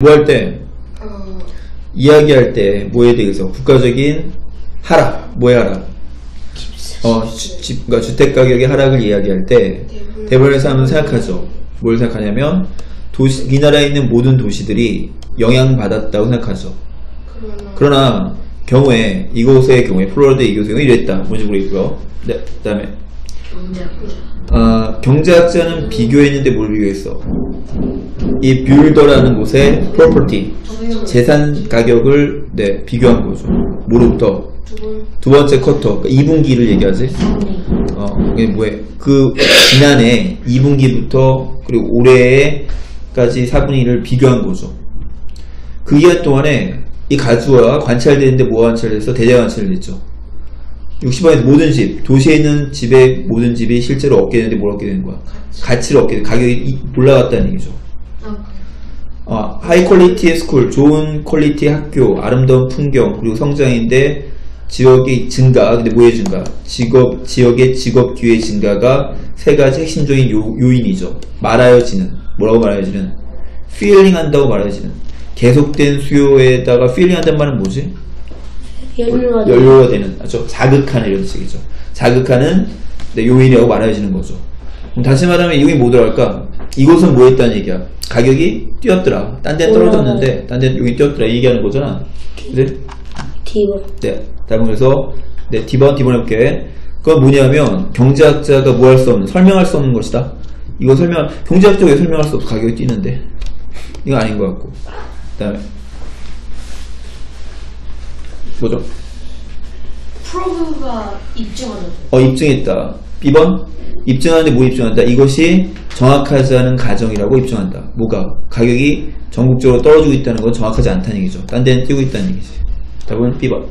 뭐 할 때? 어, 이야기할 때 뭐에 대해서? 국가적인 하락. 뭐의 하락? 어, 주, 집, 그러니까 주택 가격의 하락을 이야기할 때 대부분의 사람은 생각하죠. 뭘 생각하냐면 도시, 이 나라에 있는 모든 도시들이 영향받았다고 생각하죠. 그러나 그러나 경우에 이곳의 경우에 플로리다 이곳의 경우에 이랬다. 뭔지 모르겠고요. 네, 그다음에 아, 경제학자는 비교했는데 뭘 비교했어? 이 뷰일더라는 곳의 프로퍼티 재산 가격을 네, 비교한 거죠. 뭐로부터? 두번 두 번째 쿼터, 그러니까 2분기를 얘기하지. 어, 이게 뭐해? 그 지난해 2분기부터 그리고 올해까지 4분의 1을 비교한 거죠. 그 기간 동안에 이 가주가 관찰되는데 뭐가 관찰돼서 대대가 관찰됐죠. 60원에서 모든 집, 도시에 있는 집의 모든 집이 실제로 얻게 되는데 뭘 얻게 되는 거야? 가치를 얻게 돼. 가격이 이- 올라갔다는 얘기죠. 어, high quality의 school, 좋은 quality의 학교, 아름다운 풍경, 그리고 성장인데 지역의 증가, 근데 뭐의 증가? 직업, 지역의 직업 기회의 증가가 세 가지 핵심적인 요, 요인이죠. 말하여지는, 뭐라고 말하여지는? fueling 한다고 말하여지는. 계속된 수요에다가 fueling 한다는 말은 뭐지? 연료가 연료가 되는, 아죠 자극하는 이런 식이죠. 자극하는 네, 요인이라고 말해지는 거죠. 그럼 다시 말하면 이게 뭐 들어갈까? 이곳은 뭐 했다는 얘기야? 가격이 뛰었더라. 딴 데 떨어졌는데, 딴 데 여기 뛰었더라. 이 얘기하는 거잖아. 그래? 디버 네. 다음 그래서, 네, 디번, 디번 해볼게. 그건 뭐냐면, 경제학자가 뭐 할 수 없는, 설명할 수 없는 것이다. 이거 설명, 경제학적으로 설명할 수 없어. 가격이 뛰는데. 이거 아닌 것 같고. 그 다음에, 뭐죠? 프로브가 입증하는 거. 어, 입증했다. B번? 입증하는데 뭐 입증한다? 이것이 정확하지 않은 가정이라고 입증한다. 뭐가? 가격이 전국적으로 떨어지고 있다는 건 정확하지 않다는 얘기죠. 딴 데는 뛰고 있다는 얘기지. 답은 B번.